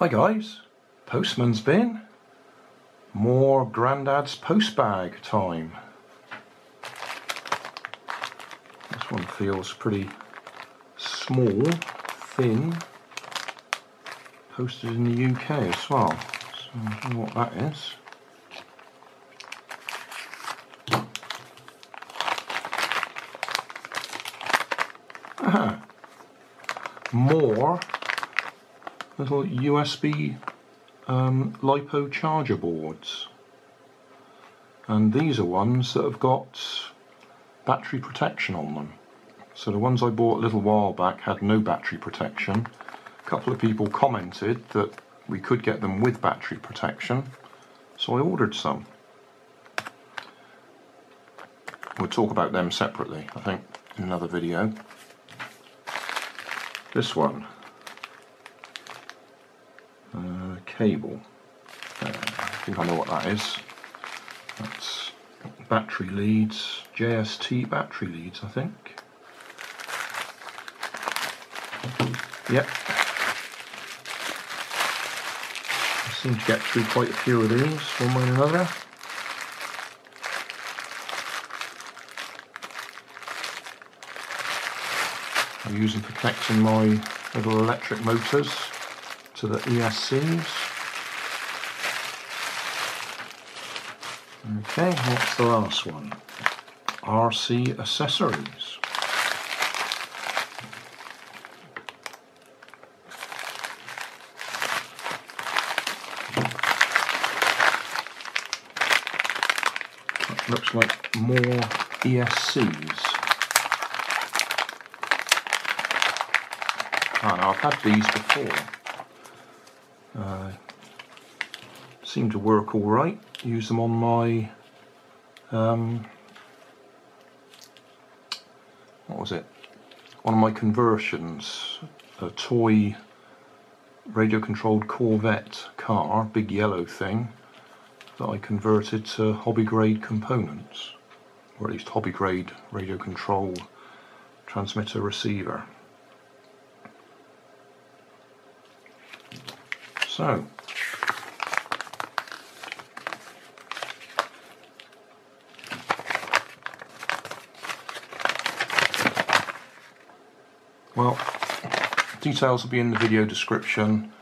Hi guys, Postman's been. More Grandad's postbag time. This one feels pretty small, thin. Posted in the UK as well. So I don't know what that is. Aha. More little USB um, LiPo charger boards. And these are ones that have got battery protection on them. So the ones I bought a little while back had no battery protection. A couple of people commented that we could get them with battery protection so I ordered some. We'll talk about them separately I think in another video. This one cable. Uh, I think I know what that is. That's battery leads, JST battery leads, I think. Yep. I seem to get through quite a few of these, one way or another. I use them for connecting my little electric motors to the ESCs. Okay, what's the last one? RC accessories. That looks like more ESCs. Ah, I've had these before. Uh, seem to work all right. Use them on my um, what was it? One of my conversions, a toy radio-controlled Corvette car, big yellow thing, that I converted to hobby-grade components, or at least hobby-grade radio control transmitter receiver. So, well, details will be in the video description.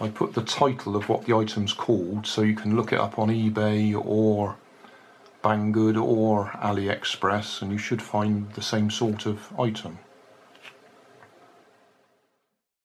I put the title of what the item's called so you can look it up on eBay or Banggood or AliExpress and you should find the same sort of item.